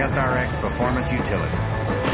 SRX Performance Utility.